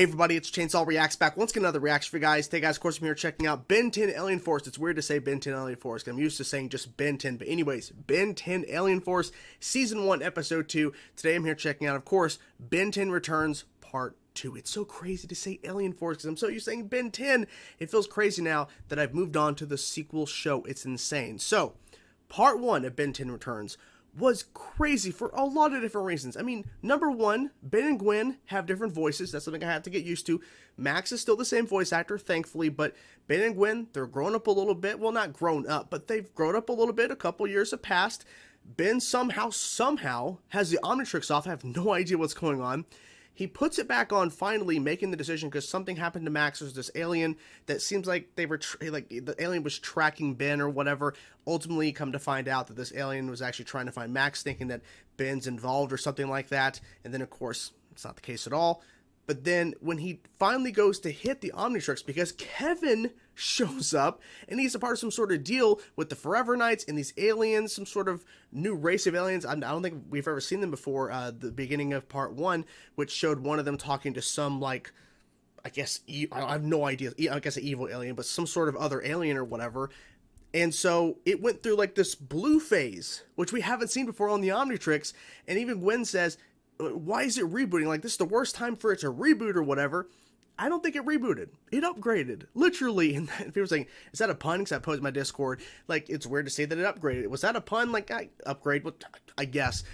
Hey everybody, it's Chainsaw Reacts back once again another reaction for you guys. Today guys, of course I'm here checking out Ben 10 Alien Force. It's weird to say Ben 10 Alien Force, because I'm used to saying just Ben 10, but anyways, Ben 10 Alien Force, Season 1, Episode 2. Today I'm here checking out, of course, Ben 10 Returns Part 2. It's so crazy to say Alien Force because I'm so used to saying Ben 10. It feels crazy now that I've moved on to the sequel show. It's insane. So, Part 1 of Ben 10 Returns was crazy for a lot of different reasons. I mean, number one, Ben and Gwen have different voices. That's something I have to get used to. Max is still the same voice actor, thankfully, but Ben and Gwen, they're grown up a little bit. Well, not grown up, but they've grown up a little bit. A couple years have passed. Ben somehow, somehow has the Omnitrix off. I have no idea what's going on. He puts it back on finally, making the decision because something happened to Max. There's this alien that seems like they were tra- like the alien was tracking Ben or whatever. Ultimately, come to find out that this alien was actually trying to find Max, thinking that Ben's involved or something like that. And then, of course, it's not the case at all. But then when he finally goes to hit the Omnitrix, because Kevin shows up and he's a part of some sort of deal with the Forever Knights and these aliens, some sort of new race of aliens. I don't think we've ever seen them before. Uh, the beginning of part one, which showed one of them talking to some like. I guess I have no idea. I guess an evil alien, but some sort of other alien or whatever. And so it went through like this blue phase, which we haven't seen before on the Omnitrix. And even Gwen says, why is it rebooting? Like, this is the worst time for it to reboot or whatever. I don't think it rebooted. It upgraded. Literally. And people were saying, is that a pun? Because I posted my Discord. Like, it's weird to say that it upgraded. Was that a pun? Like, I upgrade? I guess.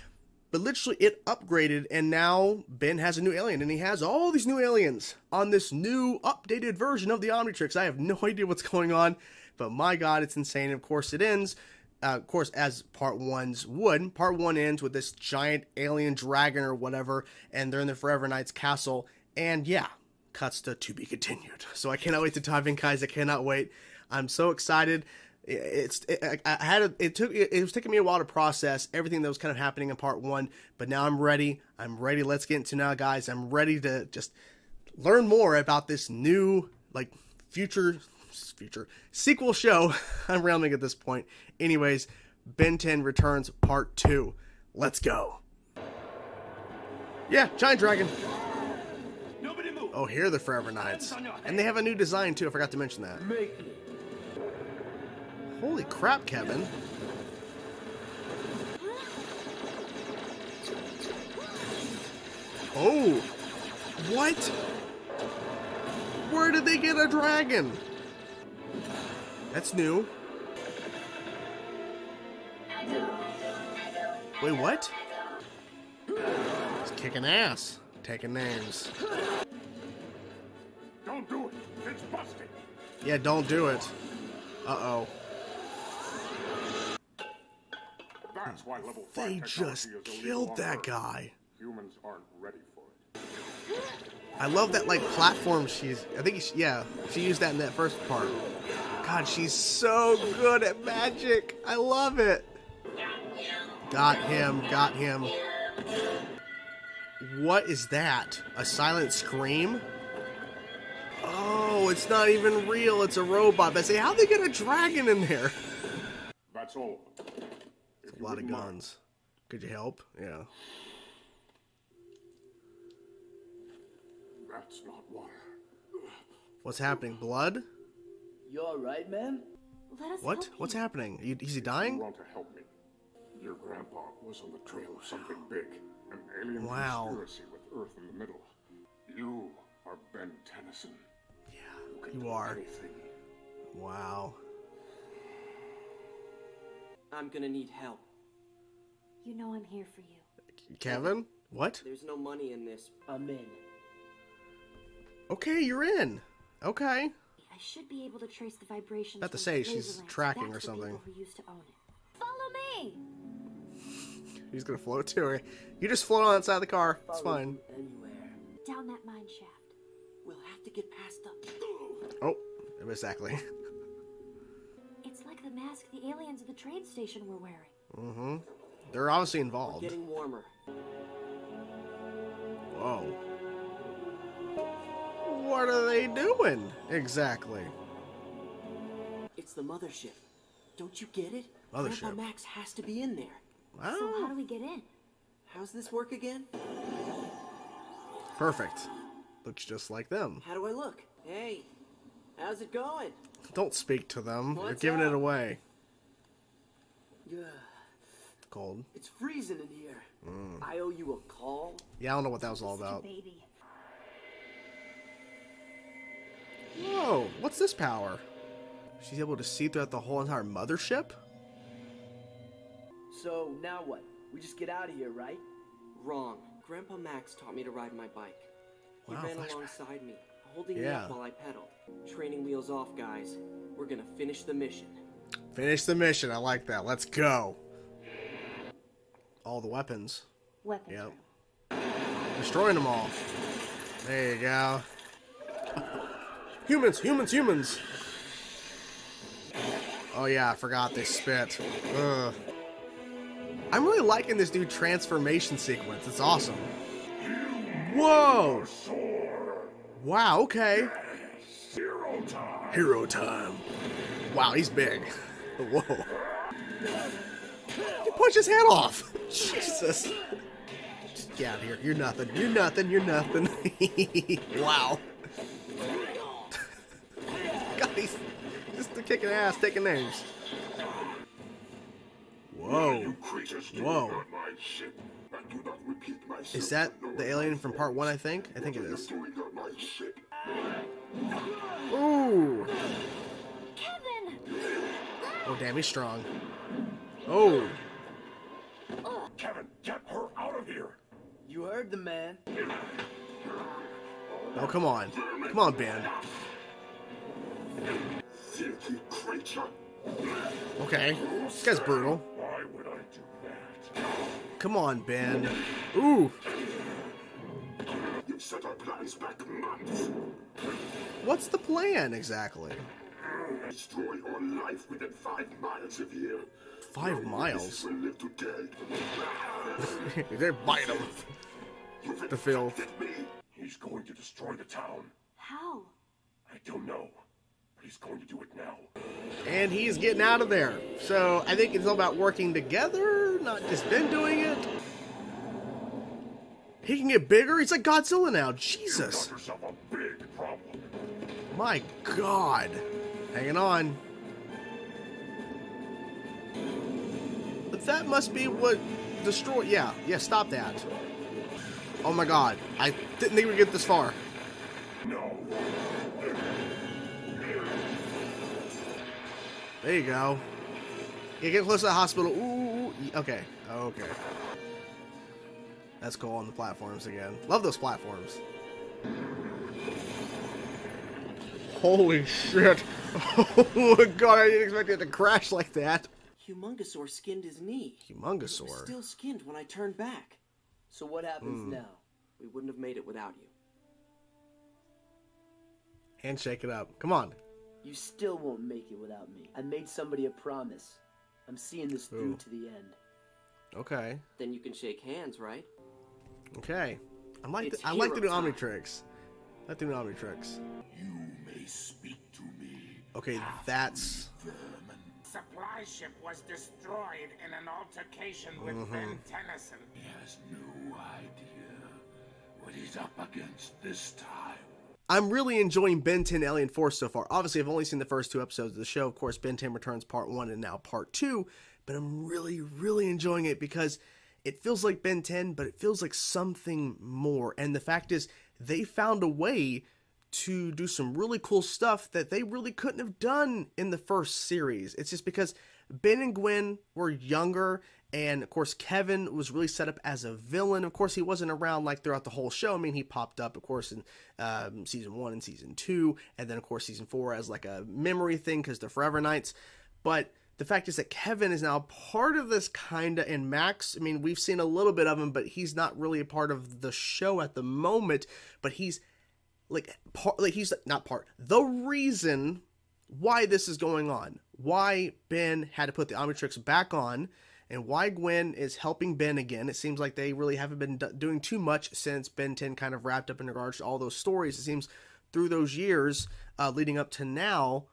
But literally, it upgraded, and now Ben has a new alien, and he has all these new aliens on this new, updated version of the Omnitrix. I have no idea what's going on, but my god, it's insane. Of course, it ends uh, of course, as part ones would. Part one ends with this giant alien dragon or whatever, and they're in the Forever Knights castle. And yeah, cuts to to be continued. So I cannot wait to dive in, guys. I cannot wait. I'm so excited. It's it, I had a, it took it was taking me a while to process everything that was kind of happening in part one, but now I'm ready. I'm ready. Let's get into now, guys. I'm ready to just learn more about this new like future future sequel show. I'm rambling at this point. Anyways, Ben 10 returns part two. Let's go. Yeah, giant dragon. Oh, here are the Forever Knights. And they have a new design too. I forgot to mention that. Holy crap, Kevin. Oh, what? Where did they get a dragon? That's new. Wait, what? He's kicking ass. Taking names. Don't do it. It's busted. Yeah, don't do it. Uh-oh. That's why level They just killed that guy. Humans aren't ready for it. I love that like platform she's I think she, yeah, she used that in that first part. God, she's so good at magic. I love it. Got him, got him. What is that? A silent scream? Oh, it's not even real. It's a robot. I say, how'd they get a dragon in there? That's all. It's a lot of guns. Could you help? Yeah. That's not water. What's happening? Blood? You alright, man? what? What's happening? You, is he dying? You want to help me? Your grandpa was on the trail of something big. An alien wow. conspiracy with Earth in the middle. You are Ben Tennyson. Yeah, you, you are. Anything. Wow. I'm gonna need help. You know I'm here for you. Kevin? What? There's no money in this. I'm in. Okay, you're in. Okay. I should be able to trace the vibrations. About to say she's tracking That's or something. Who used to own it. Follow me. He's gonna float too. You just float on the side of the car. Follow it's fine. Anywhere. Down that mine shaft. We'll have to get past the. Oh, exactly. It's like the mask the aliens at the train station were wearing. Mm-hmm. They're obviously involved. We're getting warmer. Whoa. What are they doing exactly? It's the mothership. Don't you get it? Mothership. Grandpa Max has to be in there. Wow. So how do we get in? How's this work again? Perfect. Looks just like them. How do I look? Hey, how's it going? Don't speak to them. You're What's giving it away. Yeah, Cold. it's freezing in here. Mm. I owe you a call. Yeah, I don't know what that was all about. baby. Whoa, what's this power? She's able to see throughout the whole entire mothership? So now what? We just get out of here, right? Wrong. Grandpa Max taught me to ride my bike. He Wow, ran flashback. alongside me, holding me up while I pedaled. Training wheels off, guys. We're gonna finish the mission. Finish the mission. I like that. Let's go. All the weapons. Weapons Yep. Destroying them all. There you go. Humans, humans, humans. Oh yeah, I forgot they spit. Ugh. I'm really liking this new transformation sequence. It's awesome. Whoa! Wow, okay. Time. Hero time. Wow, he's big. Whoa. He punched his head off. Jesus. Just get out of here. You're nothing. You're nothing. You're nothing. wow. God, he's just kicking ass, taking names. Whoa. You creatures do Whoa. not my ship. I do not repeat myself. Is that the alien from part one, I think? I think it What are is. you doing on my ship? Ooh. Kevin! Oh, damn, he's strong. Oh. Kevin, get her out of here. You heard the man. Oh, come on. Come on, Ben. Filthy creature. Okay. This guy's brutal. Why would I do that? Come on, Ben. Ooh. You set our plans back months. What's the plan exactly? Destroy your life within five miles of here. Five No miles? witnesses will live to tell. They're biting him. You've The filth. infected me. He's going to destroy the town. How? I don't know, but he's going to do it now. And he's getting out of there. So I think it's all about working together, not just Ben doing it. He can get bigger. He's like Godzilla now. Jesus. Got yourself a big problem. My God. Hanging on. But that must be what destroyed. Yeah, yeah, stop that. Oh my God. I didn't think we'd get this far. No. There you go. Yeah, get close to the hospital. Ooh, okay, okay. That's cool on the platforms again. Love those platforms. Holy shit! Oh my god, I didn't expect it to crash like that. Humungosaur skinned his knee. Was still skinned when I turned back. So what happens hmm. now? We wouldn't have made it without you. Handshake it up. Come on. You still won't make it without me. I made somebody a promise. I'm seeing this through Who? to the end. Okay. Then you can shake hands, right? Okay. I like It's the, I like the new hero time. Omnitrix. I like the new Omnitrix. You may speak to me. Okay, that's Supply ship was destroyed in an altercation with mm-hmm. Ben Tennyson. He has no idea what he's up against this time. I'm really enjoying Ben 10 Alien Force so far. Obviously, I've only seen the first two episodes of the show. Of course, Ben 10 Returns Part 1 and now Part 2. But I'm really, really enjoying it because it feels like Ben 10, but it feels like something more. And the fact is, they found a way to do some really cool stuff that they really couldn't have done in the first series. It's just because Ben and Gwen were younger, and of course, Kevin was really set up as a villain. Of course, he wasn't around like throughout the whole show. I mean, he popped up, of course, in um, season one and season two, and then, of course, season four as like a memory thing because they're Forever Knights. But the fact is that Kevin is now part of this kind of, and Max, I mean, we've seen a little bit of him, but he's not really a part of the show at the moment. But he's like part like he's not part the reason why this is going on why ben had to put the omnitrix back on and why gwen is helping ben again it seems like they really haven't been do- doing too much since ben 10 kind of wrapped up in regards to all those stories it seems through those years uh, leading up to now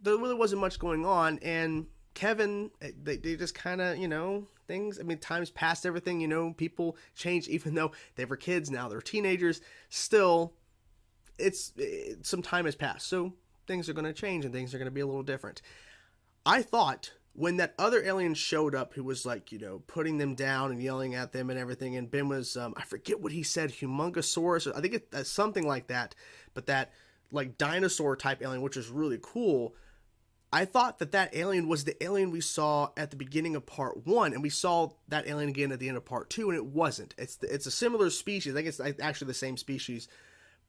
there really wasn't much going on and kevin eh, they, they just kind of you know things i mean times past everything you know people change even though they were kids now they're teenagers still it's it, some time has passed, so things are going to change and things are going to be a little different. I thought when that other alien showed up, who was like, you know, putting them down and yelling at them and everything, and Ben was, um, I forget what he said, humongosaurus, I think it's uh, something like that, but that like dinosaur type alien, which was really cool. I thought that that alien was the alien we saw at the beginning of part one, and we saw that alien again at the end of part two, and it wasn't. It's it's a similar species. I think it's actually the same species,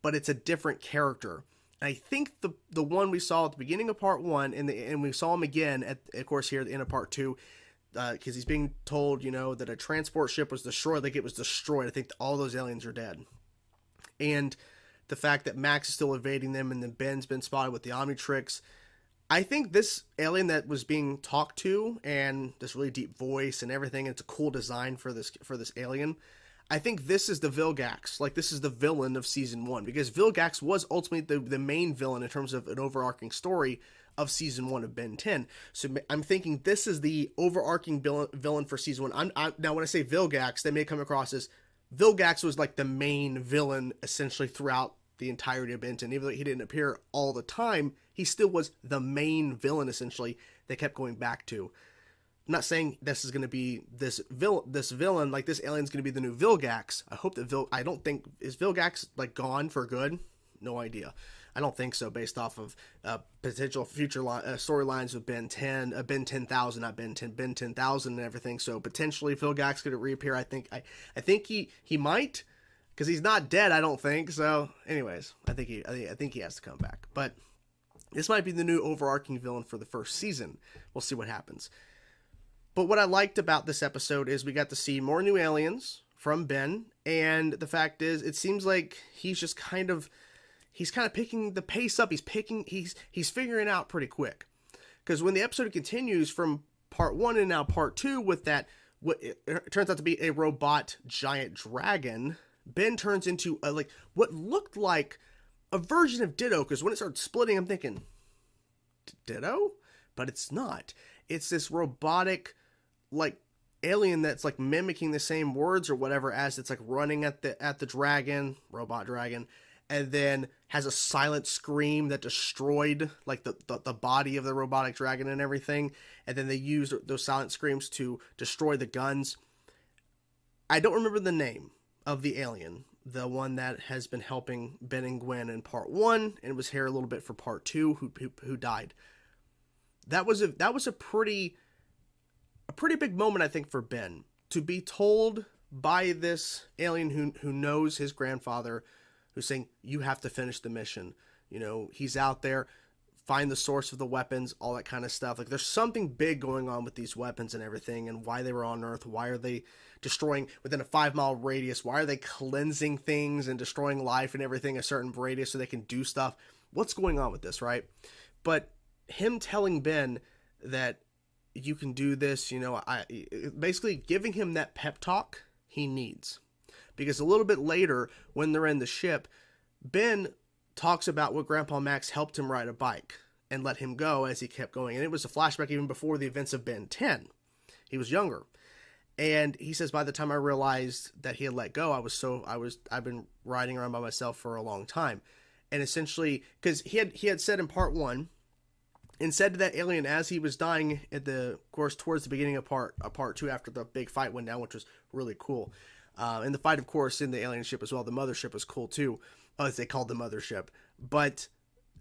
but it's a different character. I think the the one we saw at the beginning of part one, and the, and we saw him again at of course here at the end of part two, because uh, he's being told you know that a transport ship was destroyed, like it was destroyed. I think all those aliens are dead, and the fact that Max is still evading them, and then Ben's been spotted with the Omnitrix. I think this alien that was being talked to, and this really deep voice and everything, it's a cool design for this for this alien. I think this is the Vilgax. Like this is the villain of season one because Vilgax was ultimately the, the main villain in terms of an overarching story of season one of Ben 10. So I'm thinking this is the overarching villain for season one. I'm, I, now when I say Vilgax, they may come across as Vilgax was like the main villain essentially throughout the entirety of Ben 10. Even though he didn't appear all the time, he still was the main villain essentially. They kept going back to. I'm not saying this is going to be this vil this villain like this alien's going to be the new Vilgax. I hope that Vil I don't think is Vilgax like gone for good. No idea. I don't think so, based off of uh, potential future uh, storylines with Ben 10, uh, Ben 10,000, not Ben 10, Ben 10,000 and everything. So potentially Vilgax could reappear. I think I, I think he he might because he's not dead. I don't think so. Anyways, I think he I think he has to come back. But this might be the new overarching villain for the first season. We'll see what happens. But what I liked about this episode is we got to see more new aliens from Ben, and the fact is, it seems like he's just kind of he's kind of picking the pace up. He's picking he's he's figuring out pretty quick. Because when the episode continues from part one and now part two with that what turns out to be a robot giant dragon, Ben turns into a like what looked like a version of Ditto. Because when it started splitting, I'm thinking Ditto, but it's not. It's this robotic like alien that's like mimicking the same words or whatever as it's like running at the at the dragon, robot dragon, and then has a silent scream that destroyed like the, the, the body of the robotic dragon and everything. And then they used those silent screams to destroy the guns. I don't remember the name of the alien, the one that has been helping Ben and Gwen in part one and was here a little bit for part two, who who, who died. That was a that was a pretty a pretty big moment, I think, for Ben to be told by this alien who who knows his grandfather, who's saying you have to finish the mission. You know, he's out there, find the source of the weapons, all that kind of stuff. Like there's something big going on with these weapons and everything, and why they were on Earth. Why are they destroying within a five mile radius? Why are they cleansing things and destroying life and everything a certain radius so they can do stuff? What's going on with this, right? But him telling Ben that you can do this, you know, I basically giving him that pep talk he needs. Because a little bit later, when they're in the ship, Ben talks about what Grandpa Max helped him ride a bike and let him go as he kept going. And it was a flashback even before the events of Ben 10. He was younger. And he says by the time I realized that he had let go, I was so I was I've been riding around by myself for a long time. And essentially cuz he had he had said in part 1 and said to that alien as he was dying at the of course towards the beginning of part of part two after the big fight went down which was really cool. Uh, and the fight of course in the alien ship as well the mothership was cool too as they called the mothership. But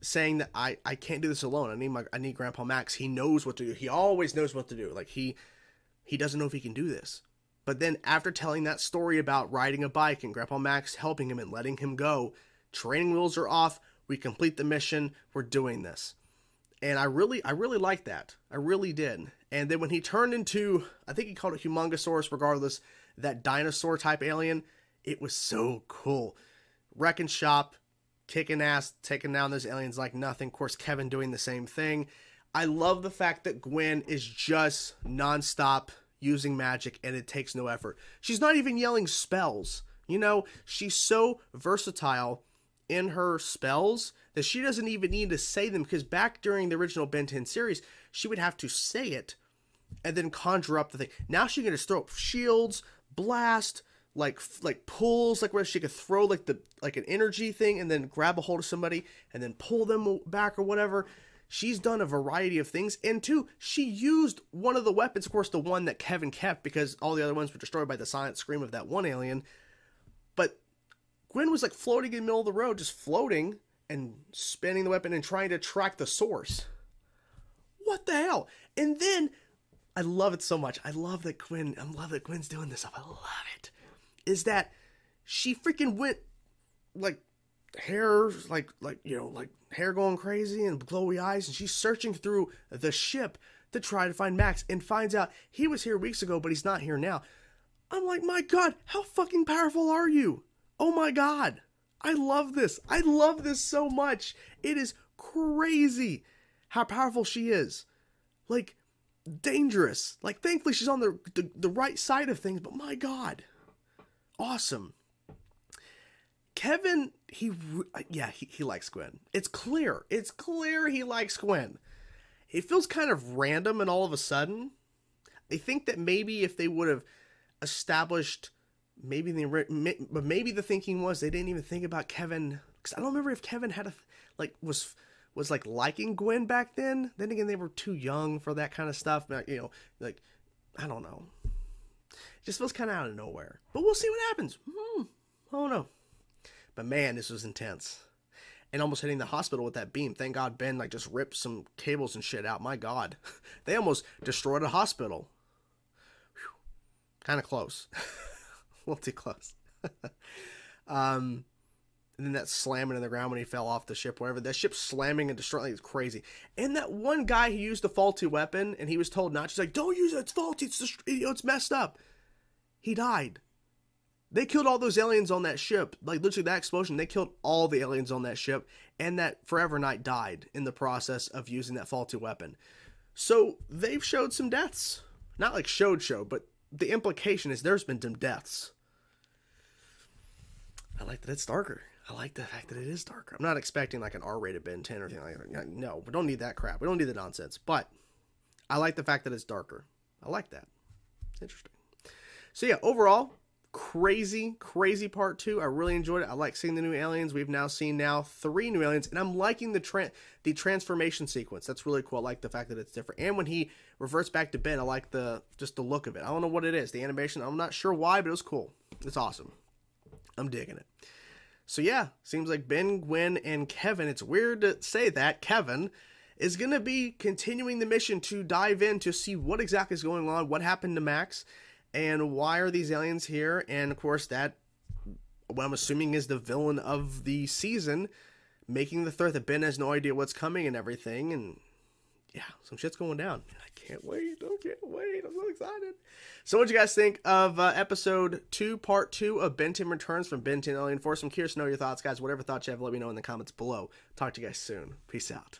saying that I, I can't do this alone. I need my i need grandpa max. He knows what to do. He always knows what to do. Like he he doesn't know if he can do this. But then after telling that story about riding a bike and grandpa max helping him and letting him go training wheels are off. We complete the mission. We're doing this and I really I really liked that. I really did. And then when he turned into I think he called it Humongosaurus, regardless, that dinosaur type alien, it was so cool. Wrecking shop, kicking ass, taking down those aliens like nothing. Of course, Kevin doing the same thing. I love the fact that Gwen is just nonstop using magic and it takes no effort. She's not even yelling spells. You know, she's so versatile in her spells that she doesn't even need to say them because back during the original Ben 10 series, she would have to say it and then conjure up the thing. Now she can just throw up shields, blast, like like pulls like where she could throw like the like an energy thing and then grab a hold of somebody and then pull them back or whatever. She's done a variety of things. And two, she used one of the weapons, of course, the one that Kevin kept because all the other ones were destroyed by the silent scream of that one alien. But Gwen was like floating in the middle of the road, just floating and spinning the weapon and trying to track the source. What the hell? And then I love it so much. I love that Gwen. I love that Gwen's doing this stuff. I love it. Is that she freaking went like hair, like like you know, like hair going crazy and glowy eyes, and she's searching through the ship to try to find Max, and finds out he was here weeks ago, but he's not here now. I'm like, my God, how fucking powerful are you? Oh my God. I love this. I love this so much. It is crazy how powerful she is. Like, dangerous. Like, thankfully, she's on the, the, the right side of things, but my God. Awesome. Kevin, he, uh, yeah, he, he likes Gwen. It's clear. It's clear he likes Gwen. It feels kind of random and all of a sudden. I think that maybe if they would have established maybe the but maybe the thinking was they didn't even think about Kevin because I don't remember if Kevin had a like was was like liking Gwen back then. Then again, they were too young for that kind of stuff. But, you know, like I don't know. It just feels kind of out of nowhere. But we'll see what happens. Hmm. I don't know. But man, this was intense. And almost hitting the hospital with that beam. Thank God Ben like just ripped some cables and shit out. My God, they almost destroyed a hospital. Kind of close. a little too close. um, and then that slamming in the ground when he fell off the ship, whatever. That ship slamming and destroying is crazy. And that one guy who used the faulty weapon and he was told not. She's like, "Don't use it. It's faulty. It's just, you know, it's messed up." He died. They killed all those aliens on that ship. Like literally that explosion, they killed all the aliens on that ship, and that Forever Knight died in the process of using that faulty weapon. So they've showed some deaths. Not like showed show, but the implication is there's been some deaths. I like that it's darker. I like the fact that it is darker. I'm not expecting like an R-rated Ben 10 or anything like that. No, we don't need that crap. We don't need the nonsense. But I like the fact that it's darker. I like that. Interesting. So yeah, overall, crazy, crazy part two. I really enjoyed it. I like seeing the new aliens. We've now seen now three new aliens, and I'm liking the tra- the transformation sequence. That's really cool. I like the fact that it's different. And when he reverts back to Ben, I like the just the look of it. I don't know what it is. The animation, I'm not sure why, but it was cool. It's awesome. I'm digging it. So yeah, seems like Ben, Gwen, and Kevin. It's weird to say that Kevin is going to be continuing the mission to dive in to see what exactly is going on, what happened to Max, and why are these aliens here? And of course, that what I'm assuming is the villain of the season, making the threat that Ben has no idea what's coming and everything. And yeah, some shit's going down. I can't wait. I can't wait. I'm so excited. So, what do you guys think of uh, episode two, part two of Ben 10 Returns from Benton 10 Alien Force? I'm curious to know your thoughts, guys. Whatever thoughts you have, let me know in the comments below. Talk to you guys soon. Peace out.